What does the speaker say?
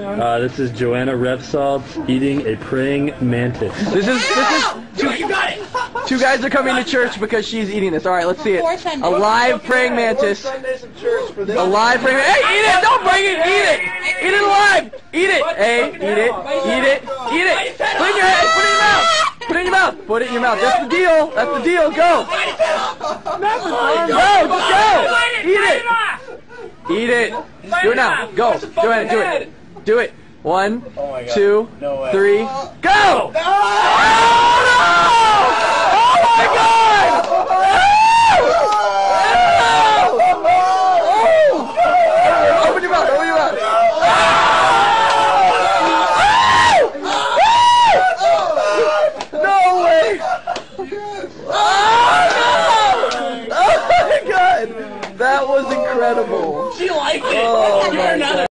Uh, this is Joanna Repsalt eating a praying mantis. This is this is two, You got it! two guys are coming to church because she's eating this. All right, let's see it. A live praying mantis. Sundays in church for this. A live praying. Hey, eat it! Don't bring it! Eat it! Eat it alive! Eat it! Hey, eat it! Eat it! Eat it! Put it in your head! Put it in your mouth! Put it in your mouth! Put it in your mouth. That's the deal. That's the deal. Go! Go! Just go! Eat it! Eat it! Do it now. Go! Do it. Do it. Do it. One, oh my God. One, oh two, no three, go! Oh, no! oh my god! That was incredible. She liked it. Oh, You're another.